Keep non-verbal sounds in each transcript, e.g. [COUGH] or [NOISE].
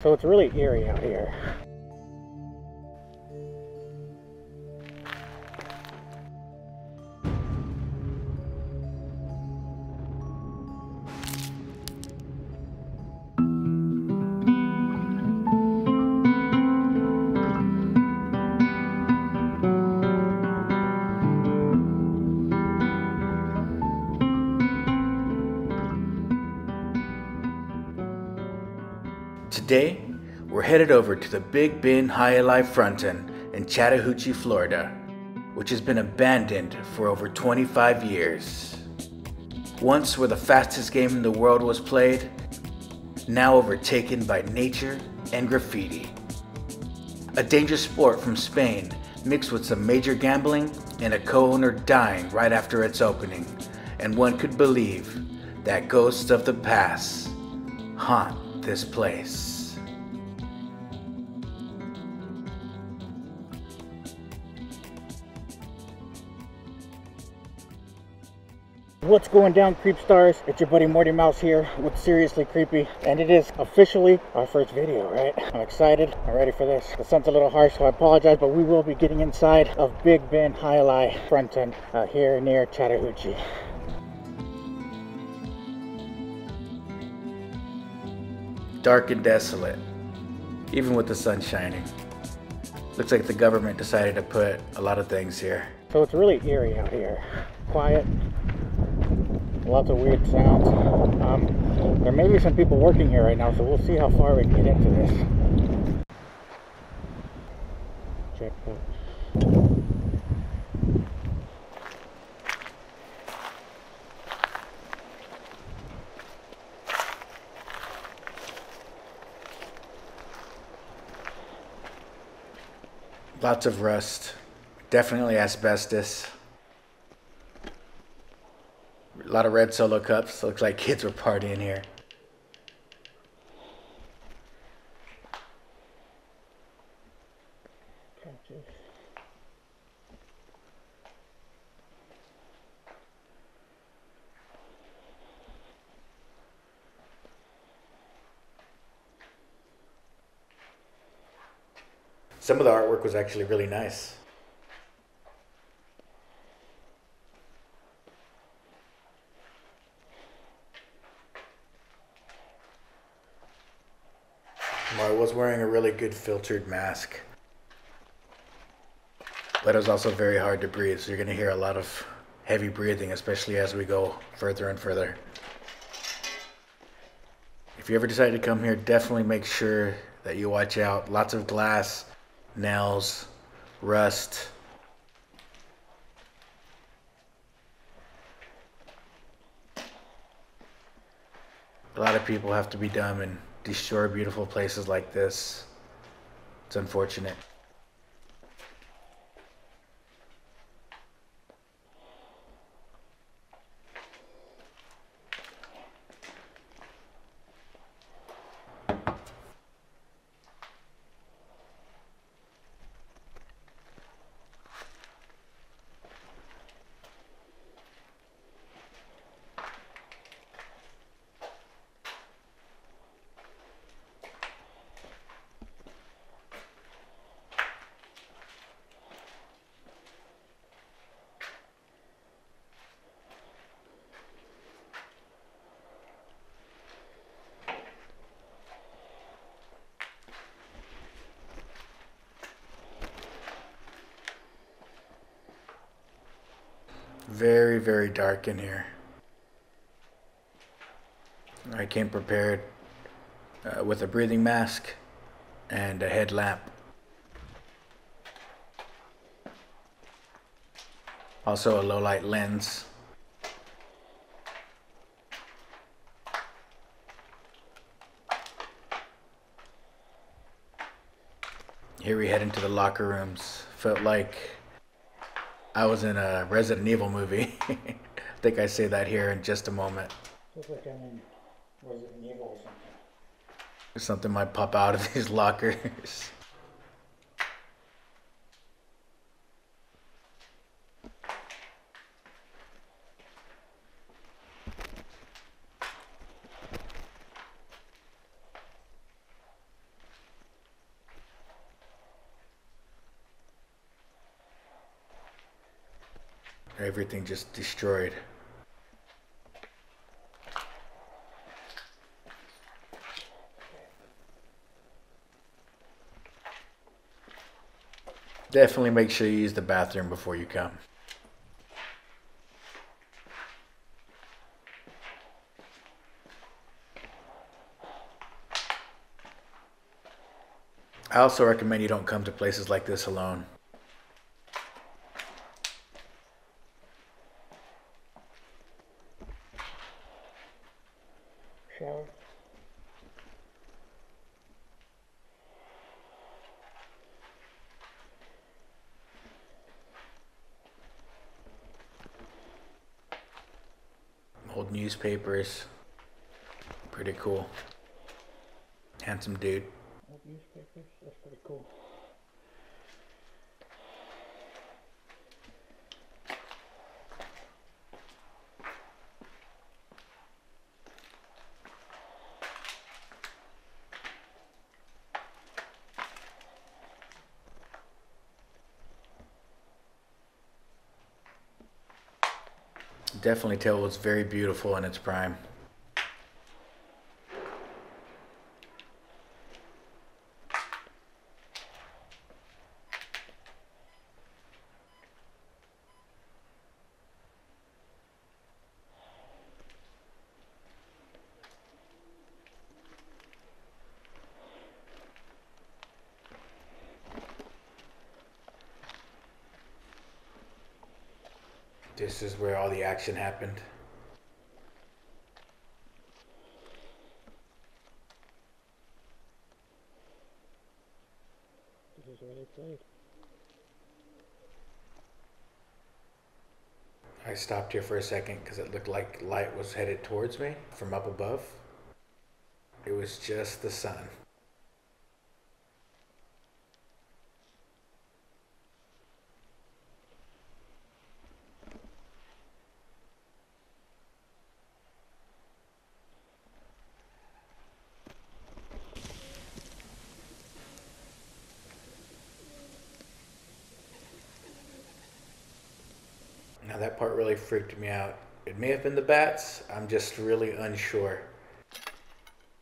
So it's really eerie out here. Headed over to the Big Bend Jai Alai Fronton in Chattahoochee, Florida, which has been abandoned for over 25 years. Once where the fastest game in the world was played, now overtaken by nature and graffiti. A dangerous sport from Spain mixed with some major gambling and a co-owner dying right after its opening. And one could believe that ghosts of the past haunt this place. What's going down, Creep Stars? It's your buddy Morty Mouse here with Seriously Creepy, and it is officially our first video, right? I'm excited. I'm ready for this. The sun's a little harsh, so I apologize, but we will be getting inside of Big Bend Jai Alai Fronton uh, here near Chattahoochee. Dark and desolate, even with the sun shining. Looks like the government decided to put a lot of things here. So it's really eerie out here. Quiet, lots of weird sounds. Um, there may be some people working here right now, so we'll see how far we can get into this. Checkpoint. Lots of rust. Definitely asbestos. A lot of red solo cups. Looks like kids were partying here. Some of the artwork was actually really nice. I was wearing a really good filtered mask. But it was also very hard to breathe, so you're going to hear a lot of heavy breathing, especially as we go further and further. If you ever decide to come here, definitely make sure that you watch out. Lots of glass, nails, rust. A lot of people have to be dumb and destroy beautiful places like this. It's unfortunate. Very, very dark in here. I came prepared uh, with a breathing mask and a headlamp. Also a low light lens. Here we head into the locker rooms. Felt like I was in a Resident Evil movie. [LAUGHS] I think I say that here in just a moment. Looks like I'm in Resident Evil or something. Something might pop out of [LAUGHS] these lockers. Everything just destroyed. Definitely make sure you use the bathroom before you come. I also recommend you don't come to places like this alone. Shower. Old newspapers. Pretty cool. Handsome dude. That's pretty cool. Definitely tell it was very beautiful in its prime. This is where all the action happened. This is where they played. I stopped here for a second because it looked like light was headed towards me from up above. It was just the sun. Now that part really freaked me out. It may have been the bats. I'm just really unsure.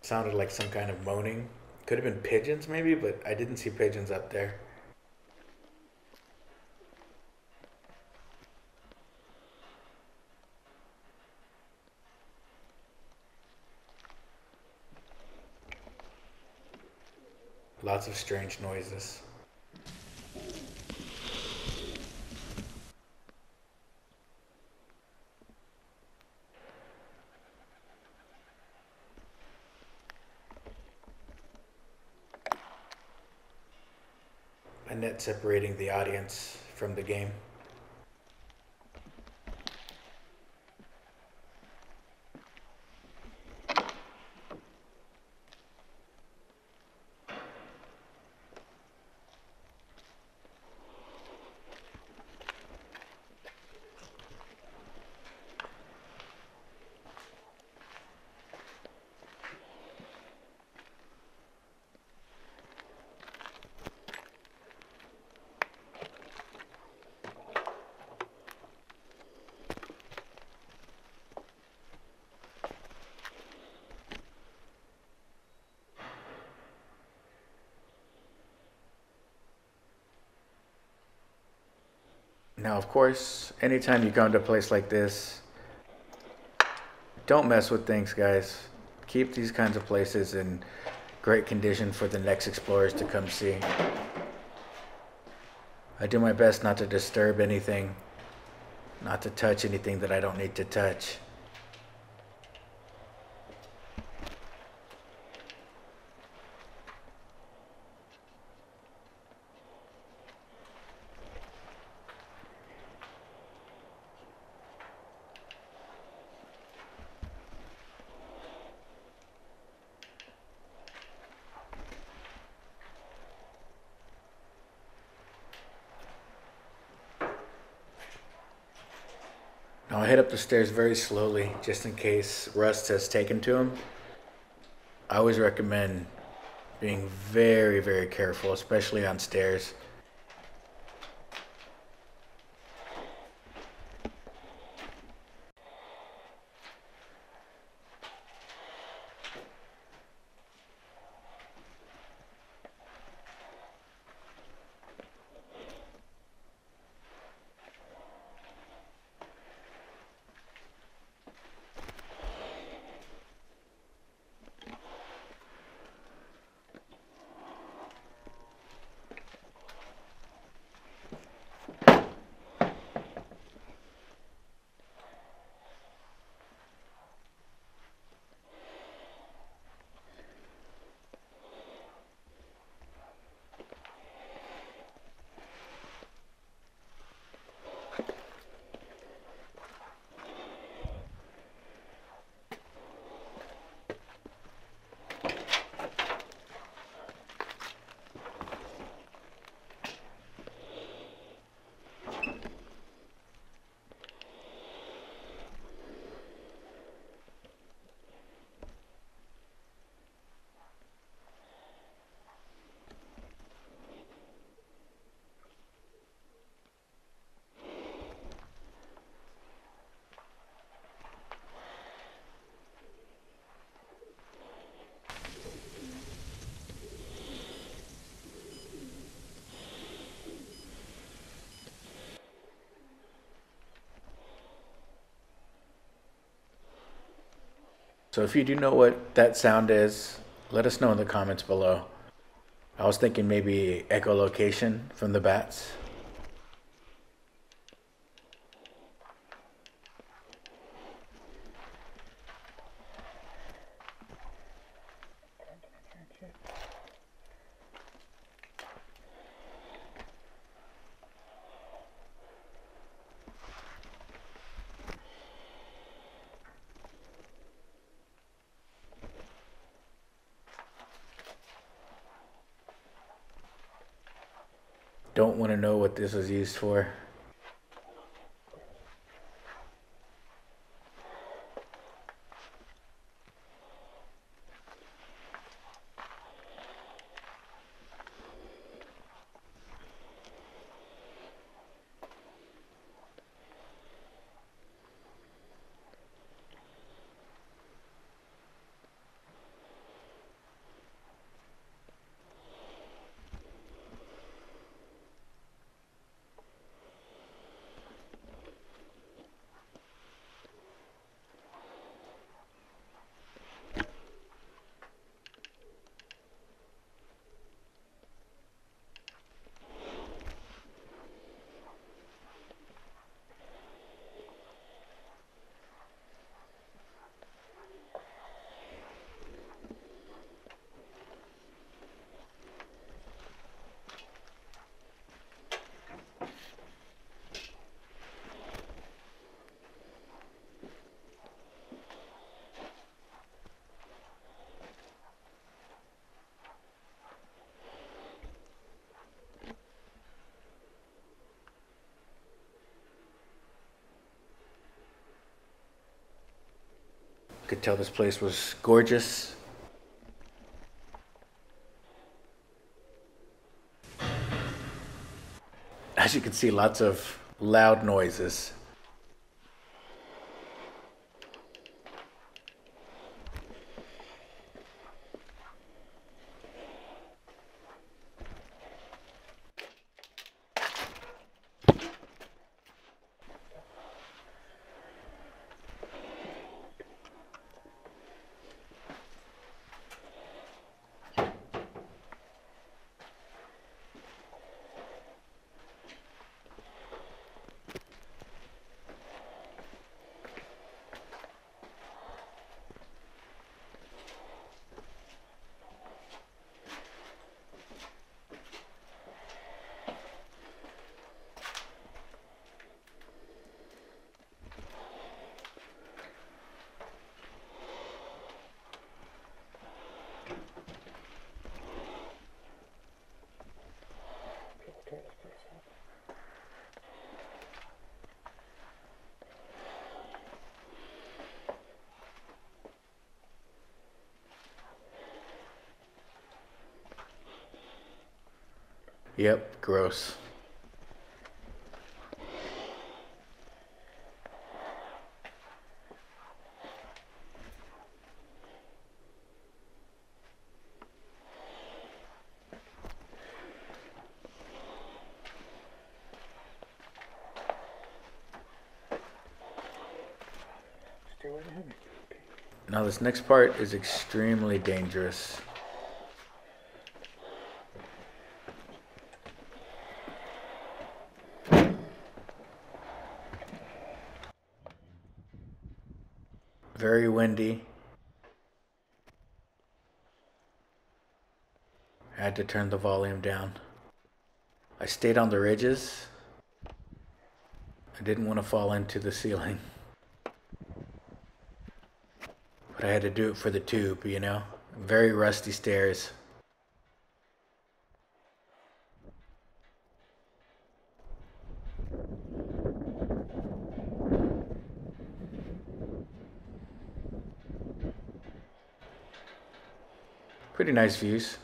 sounded like some kind of moaning. Could have been pigeons maybe, but I didn't see pigeons up there. Lots of strange noises. a net separating the audience from the game. Now, of course, anytime you come to a place like this, don't mess with things, guys. Keep these kinds of places in great condition for the next explorers to come see. I do my best not to disturb anything, not to touch anything that I don't need to touch. Stairs very slowly, just in case rust has taken to him. I always recommend being very, very careful, especially on stairs. So if you do know what that sound is, let us know in the comments below. I was thinking maybe echolocation from the bats. Don't want to know what this was used for. Could tell this place was gorgeous. As you can see, lots of loud noises. Yep, gross. Now this next part is extremely dangerous. I had to turn the volume down. I stayed on the ridges. I didn't want to fall into the ceiling. But I had to do it for the tube, you know? Very rusty stairs. Pretty nice views.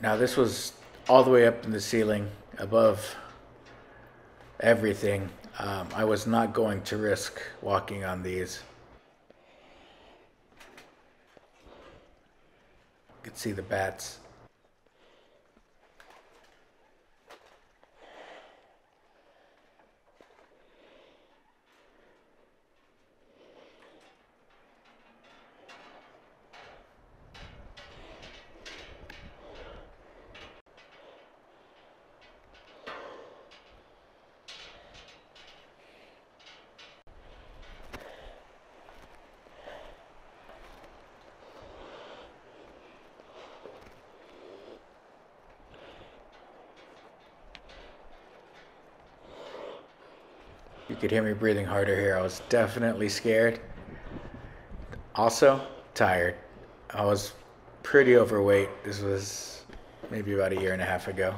Now this was all the way up in the ceiling above everything. Um, I was not going to risk walking on these. You could see the bats. Could hear me breathing harder here. I was definitely scared. Also, tired. I was pretty overweight. This was maybe about a year and a half ago.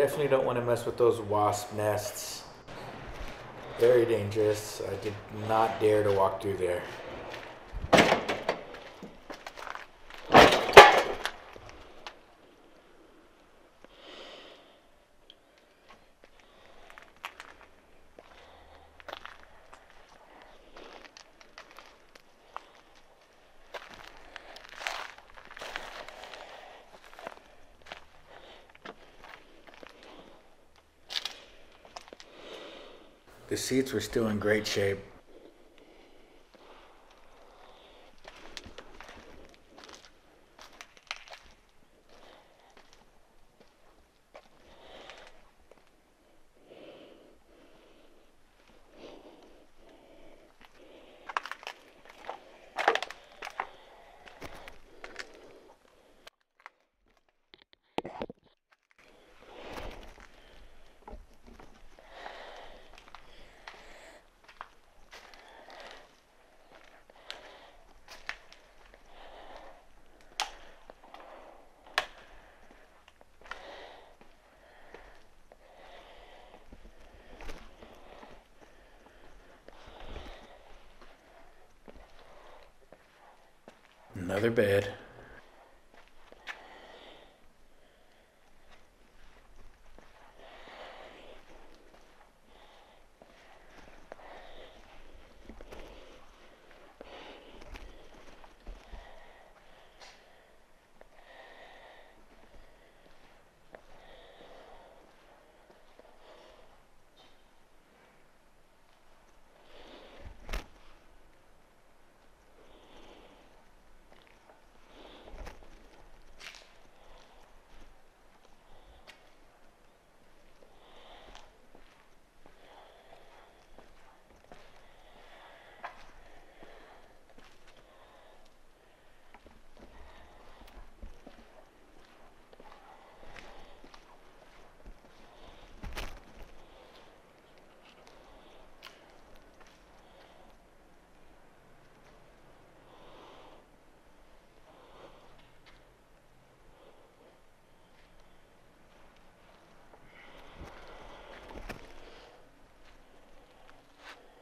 Definitely don't want to mess with those wasp nests. Very dangerous. I did not dare to walk through there. The seats were still in great shape. Another bed.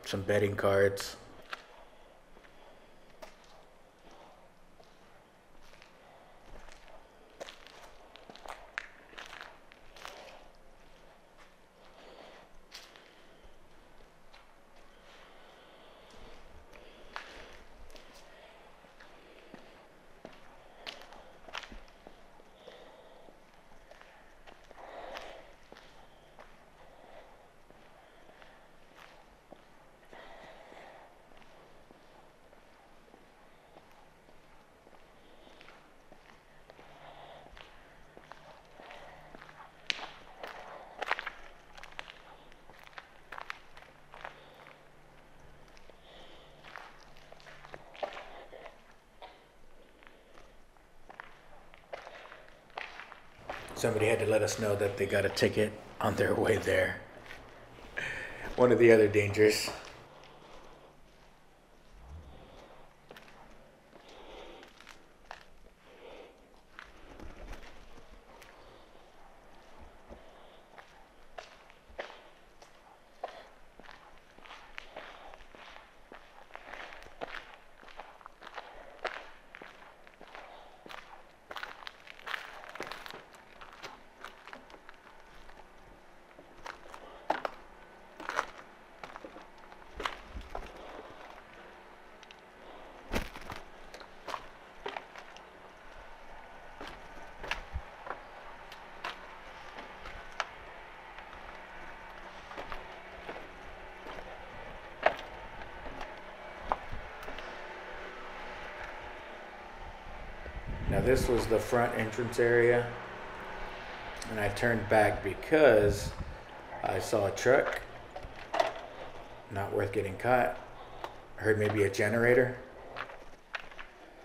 Some betting cards. Somebody had to let us know that they got a ticket on their way there. One of the other dangers. Now this was the front entrance area. And I turned back because I saw a truck. Not worth getting caught. I heard maybe a generator.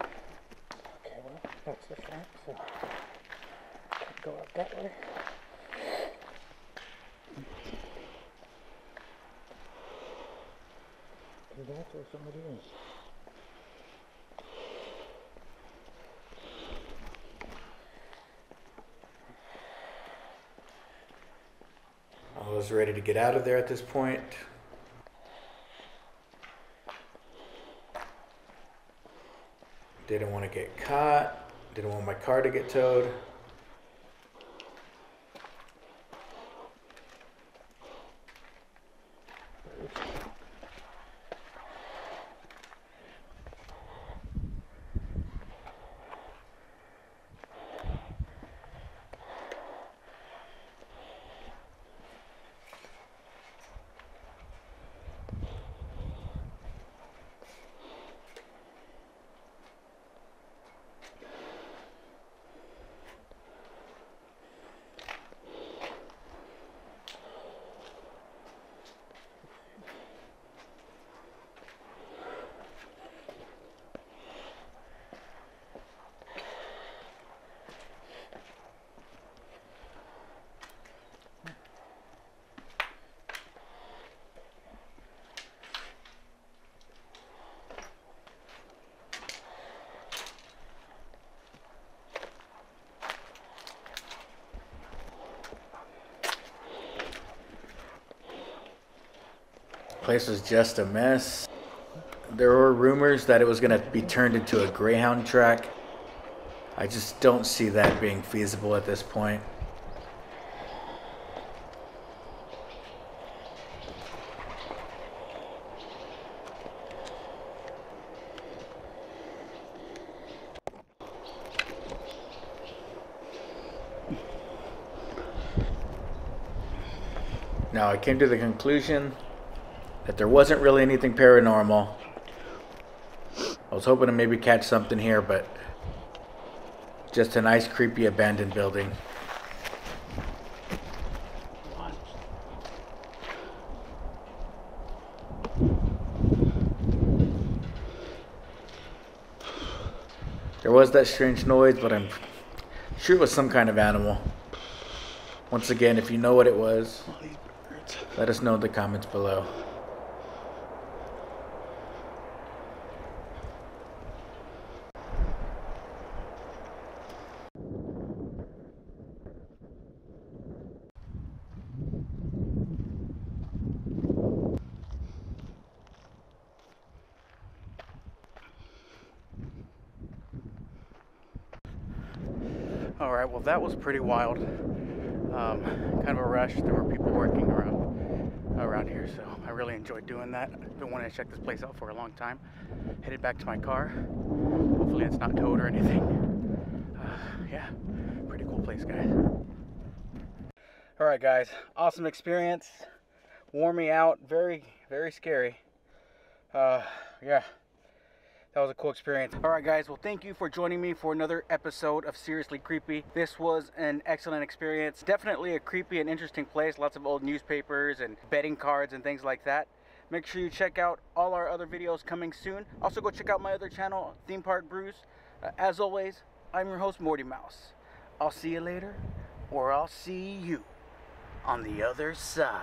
Okay, well, that's the front, so go up that way. Either that or somebody is. Ready to get out of there at this point. Didn't want to get caught. Didn't want my car to get towed. Place was just a mess. There were rumors that it was going to be turned into a Greyhound track. I just don't see that being feasible at this point. Now, I came to the conclusion that there wasn't really anything paranormal. I was hoping to maybe catch something here, but just a nice, creepy, abandoned building. There was that strange noise, but I'm sure it was some kind of animal. Once again, if you know what it was, let us know in the comments below. All right, well, that was pretty wild. Um, kind of a rush. There were people working around around here, so I really enjoyed doing that. I've been wanting to check this place out for a long time. Headed back to my car. Hopefully, it's not towed or anything. Uh, yeah, pretty cool place, guys. All right, guys, awesome experience. Wore me out. Very, very scary. Uh, yeah that was a cool experience. All right, guys. Well, thank you for joining me for another episode of Seriously Creepy. This was an excellent experience. Definitely a creepy and interesting place. Lots of old newspapers and betting cards and things like that. Make sure you check out all our other videos coming soon. Also, go check out my other channel, Theme Park Brews. Uh, as always, I'm your host, Morty Mouse. I'll see you later. or I'll see you on the other side.